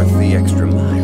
worth the extra mile.